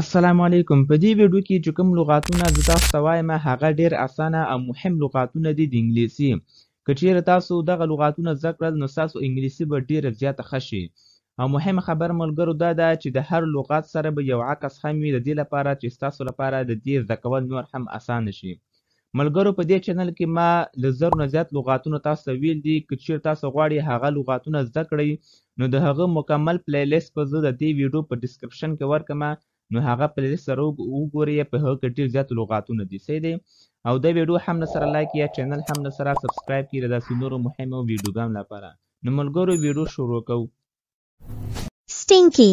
السلام علیکم په دې ویډیو کې چې کوم لغاتونه زه تاسو ته وایم هغه ډیر اسانه او مهم لغاتونه دي د انګلیسي که چیرې تاسو دغه لغاتونه زده کړل نو ستاسو انګلیسي به ډیره زیاته ښه شي او مهمه خبره ملګرو دا ده چې د هر لغات سره به یو عکس هم وي د دې لپاره چې ستاسو لپاره د دې زده کول نور هم اسانه شي ملګرو په دې چینل کې ما له زر نه زیات لغاتونه تاسو ته ویل دي که چیر تاسو غواړي هغه لغاتونه زده کړئ نو د هغه مکمل پلی لیست په زه د دې ویډیو په ډیسکرپشن کې ورکم نو هغه پلی لیست سره وګورئ په هغه کې ډیر زیات لغاتونه دي صحیح دی او د ویډیو هم نه سره لایک یا چینل هم نه سره سبسکرایب کړئ داسې نورو مهمو ویډیوګانو لپاره نو ملګرو ویډیو شروع کوو Stinky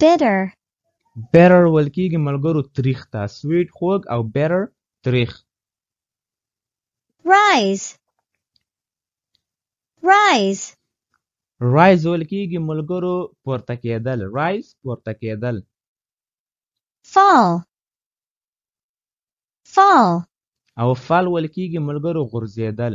bitter bitter ویل کېږي ملګرو تریخ ته sweet خوږ او bitter تریخ rise rise rise ویل کېږي ملګرو پورته کېدل rise پورته کېدل fall fall او fall ویل کېږي ملګرو غورځېدل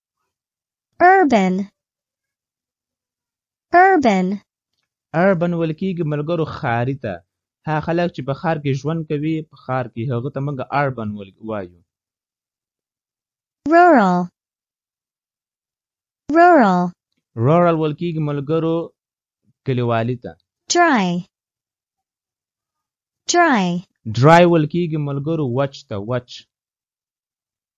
urban urban urban ویل کېږي ملګرو ښاري ته هغه خلک چې په ښار کې ژوند کوي په ښار کې هغه ته موږ urban وایو rural rural rural ویل کېږي ملګرو کلیوالي ته dry dry dry ویل کېږي ملګرو وچ ته وچ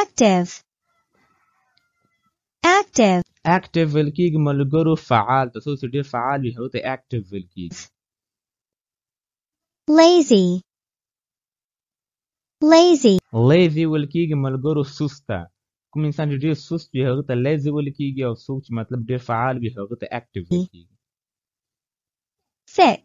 active active active ویل کېږي ملګرو فعال ته څوک چې ډېر فعال وي هغه ته active ویل کېږي lazy lazy lazy ویل کېږي ملګرو سسته کوم انسان چې ډېر سست وي هغه ته lazy ویل کېږي او څوک چې مطلب ډېر فعال وي هغه ته active ویل کېږي fix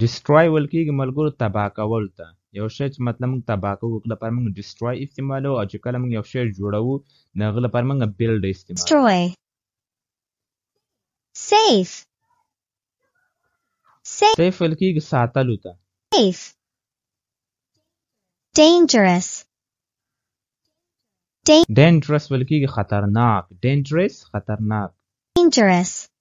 ډیسټرای ویل کېږي ملګرو تباه کولو ته یو شی چې مطلب موږ تباه کوو هغه لپاره موږ ډیسټرای استعمالوو او چې کله موږ یو شی جوړوو د هغه لپاره موږ بلډ استعمالوو سیف سیف ویل کېږي ساتلو ته سیف ډینجرس ډینجرس ویل کېږي خطرناک ډینجرس خطرناک ډینجرس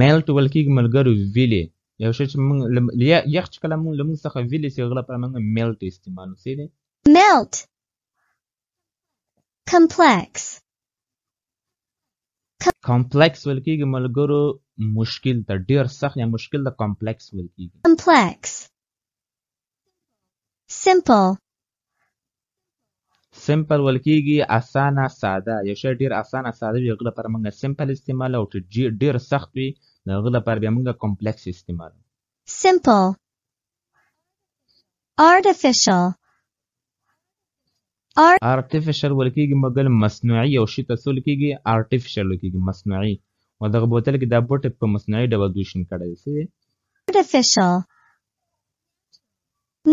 میلټ ویل کېږي ملګرو ویلې یو شی چې موږ یخ چې کله موږ له موږ څخه ویلې سي هغه لپاره موږ میلټ استعمالو څه دی میلټ کمپلیکس کمپلیکس ویل کېږي ملګرو مشکل ته ډیر سخت یا مشکل ته کمپلیکس ویل کېږي کمپلیکس سمپل سمپل ول کېږي اسانه ساده یو شی ډېر اسانه ساده وي هغه لپاره موږ سمپل استعمال او چې ډېر سخت وي د هغه لپاره بیا موږ کمپلیکس استعمال سمپل artificial artificial ول کېږي مګر مصنوعي یو شی ته څه ول کېږي artificial ول کېږي مصنوعي او دغه بوتل کې دا بوټی په مصنوعي ډول دوی شین کړی دی artificial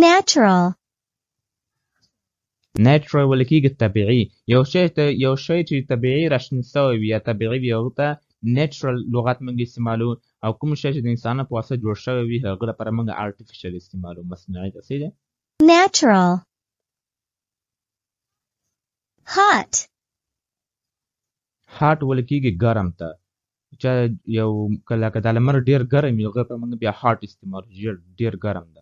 natural ناترل ویل کېږي طبیعي یو شی ته یو شی چې طبیعي راشین سوی وي یا طبیعي وي هغه ته ناترل لغت موږ استعمالو او کوم شی چې د انسانانو په واسطه جوړ شوی وي هغه لپاره موږ آرټیفیشل استعمالو مصنوعي ته څه دی ناترل هاټ هاټ ویل کېږي ګرم ته چې یو کله که د لمر ډیر ګرم وي هغه ته موږ بیا هاټ استعمالو ډیر ګرم ده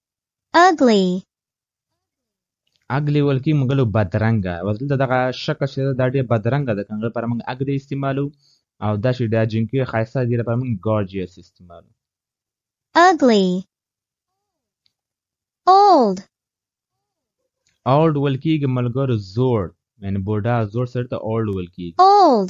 ugly اګلی ولکی موږ له بدرنګه او دلته دغه شکه چې دا ډېر بدرنګه ده کنګل پر موږ اګلی استعمالو او دا چې دا جنکی خاصه دی پر موږ ګورجیس استعمالو اګلی اولډ اولډ ولکیږي ملګرو زوړ یعنی بوډا زوړ سره ته اولډ ولکیږي اولډ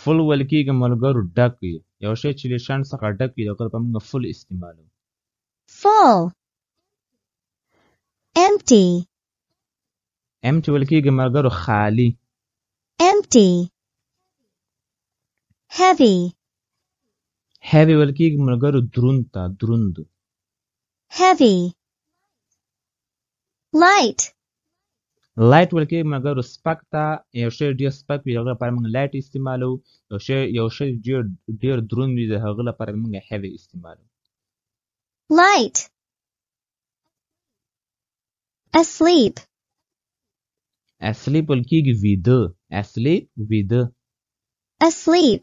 فل ویل کېږي ملګرو ډک وي یو شی چې له شنډ څخه ډک وي دغه په موږ فل استعمالو فل empty empty ویل کېږي ملګرو خالی empty heavy heavy ویل کېږي ملګرو دروند ته دروند heavy لایټ لایټ ویل کېږي مګر سپک ته یو شی ډېر سپک وي هغه لپاره موږ لایټ استعمالو یو شی یو شی ډېر ډېر دروند وي د هغه لپاره موږ هیوي استعمالو لایټ اسلیپ اسلیپ ویل کېږي ویده اسلیپ ویده اسلیپ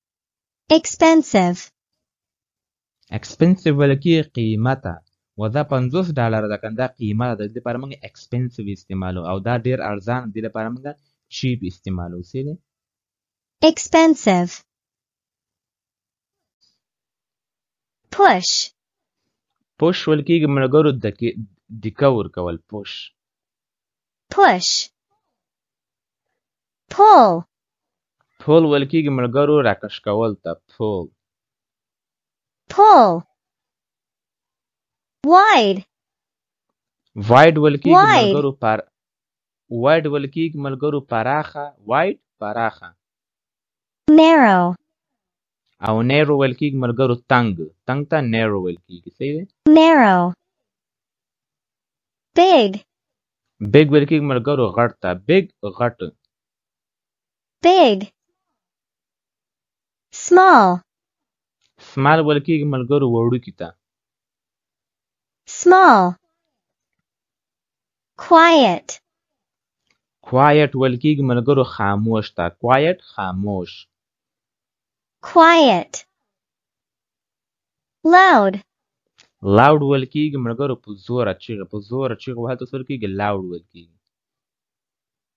expensive expensive ویل کی قیمته و دا 50 ډالر ده کنده قیمه ده د لپاره موږ ایکسپنسیو استعمالو او دا ډیر ارزان دی لپاره موږ چیپ استعمالو څه دی ایکسپنسیو پوش پوش ول کیږي ملګرو د دکه ور کول پوش پوش پول ټول ویل کېږي ملګرو راکش کول ته ټول ټول واید واید ویل کېږي ملګرو پر واید ویل کېږي ملګرو پراخه واید پراخه narrow او narrow ویل کېږي ملګرو تنګ تنګ ته narrow ویل کېږي صحیح دی narrow big big ویل کېږي ملګرو غټ ته big غټ big small small ویل کېږي ملګرو وړوکي ته small quiet quiet ویل کېږي ملګرو خاموش ته quiet خاموش quiet loud loud ویل کېږي ملګرو په زوره چیغه په زوره چیغه وهل ته څه کېږي loud ویل کېږي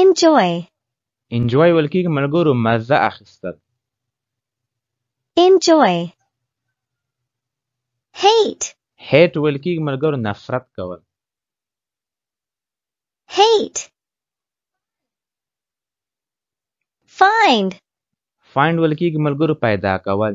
Enjoy. Enjoy ویل کېږي ملګرو مزه اخیستل. Enjoy. Hate. Hate ویل کېږي ملګرو نفرت کول. Hate. Find. Find ویل کېږي ملګرو پیدا کول.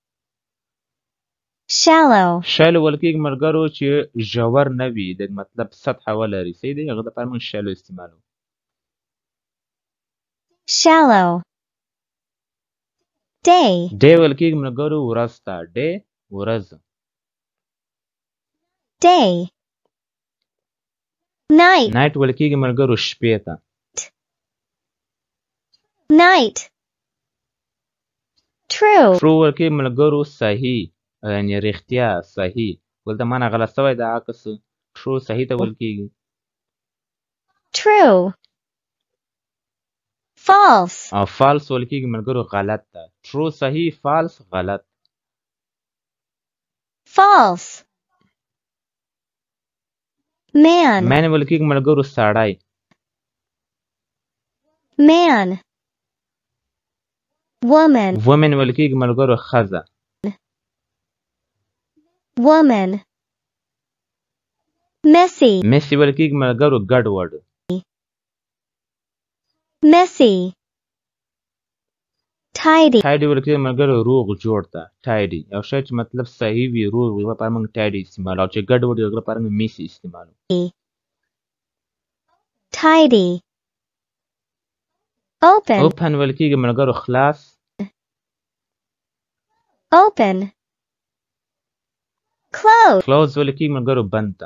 shallow شالو ویل کېږي ملګرو چې ژور نه وي د مطلب سطحه ولري صحیح دی هغه لپاره موږ شالو استعمالو shallow day ډې ویل کېږي ملګرو ورځ ته ډې ورځ day Night. نایټ ویل کېږي ملګرو شپې ته Night. True. ټرو ویل کېږي ملګرو صحیح یعنې رښتیا صحیح دلته معنا غلط سوی ده عکس ټرو صحیح ته ویل کېږي True. False. او فالس ویل کېږي ملګرو غلط ده ټرو صحیح فالس غلط False. man مین ویل کېږي ملګرو سړی man woman وومن ویل کېږي ملګرو ښځه woman messy مسی ویل کېږي ملګرو ګډوډ messy tidy ټایډي ویل کېږي مګر روغ جوړ ته ټایډي یو شی چې مطلب صحیح وي روغ وي هغه لپاره موږ ټایډي استعمالو او چې ګډ وډ وي هغه لپاره موږ میسي استعمالو ټایډي open open ویل کېږي مګر خلاص open close close ویل کېږي مګر بند ته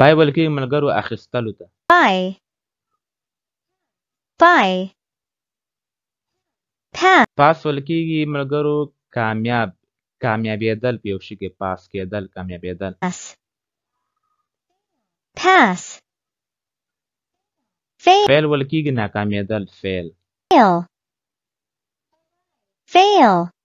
بایبل کې ملګرو اخیستلو ته پای پای پاس ویل کېږي ملګرو کامیاب کامیابېدل په یو شي کې پاس کېدل کامیابېدل پاس پاس فعل ویل کېږي ناکامېدل فعل فعل فعل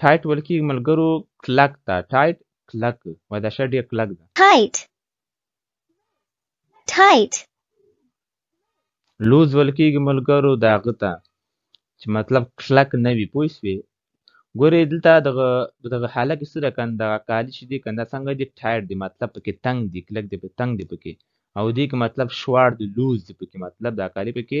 ټایټ ویل کېږي ملګرو کلک ته ټایټ کلک وایي دا شی ډېر کلک ده ټایټ ټایټ لوز ویل کېږي ملګرو د هغه ته چې مطلب کلک نه وي پوه شوې ګورې دلته دغه دغه حاله کې څه ده کنه دغه کالي چې دي کنه څنګه دي ټایټ دي مطلب پکې تنګ دي کلک دي پکې تنګ دي پکې او دې کې مطلب شواړ دي لوز دي پکې مطلب دا کالي پکې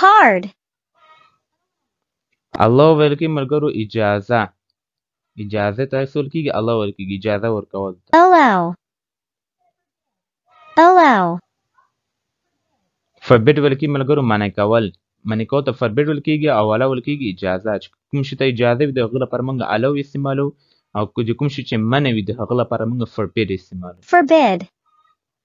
Hard. الله ویل کې مرګرو اجازه اجازه ته سول کېږي الله ویل کېږي اجازه ورکول allow allow فربډ ویل کې مرګرو منع کول منع کول ته فربډ ویل کېږي او allow ویل کېږي اجازه چې کوم شي ته اجازه وي د هغه لپاره موږ allow استعمالو او کوم شي چې منع وي د هغه لپاره موږ فربډ استعمالو فربډ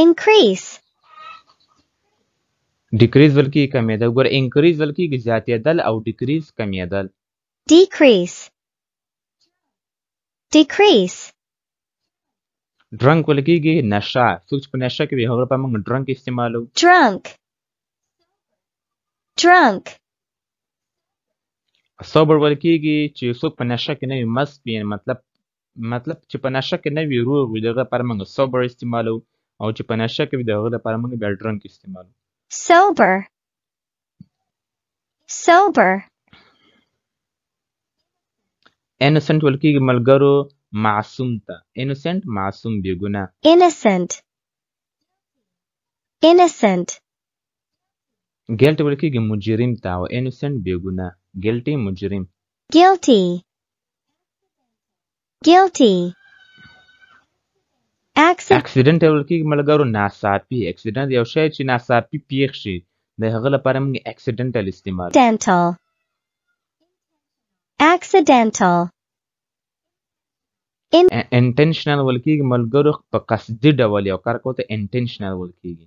انکریز ډیکریز ویل کېږي کمېدل ګوره انکریز ویل کېږي زیاتېدل او ډیکریز کمېدل ډیکریز ډیکریز ډرنک ویل کېږي نشه څوک چې په نشه کې وي هغه په موږ ډرنک استعمالو ډرنک ډرنک صبر ویل کېږي چې څوک په نشه کې نه وي مست وي مطلب مطلب چې په نشه کې نه وي روغ وي د هغه لپاره موږ سوبر استعمالو او چې په نشه کې وي د هغه لپاره موږ بیا ډرنک استعمالو سوبر سوبر انوسنت ویل کېږي ملګرو معصوم ته انوسنت معصوم بې ګناه انوسنت انوسنت ګیلټ ویل کېږي مجرم ته او انوسنټ بېګناه ګیلټي مجرم ګیلټي ګیلټي اکسیډنټ ویل کېږي ملګرو ناڅاپي اکسیډنټ یو شی چې ناڅاپي پیښ شي د هغه لپاره موږ اکسیډنټل استعمال ډنټل اکسیډنټل انټنشنل ویل کېږي ملګرو په قصدي ډول یو کار کوته انټنشنل ویل کېږي